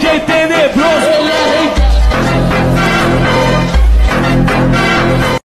DJ Tenebroso.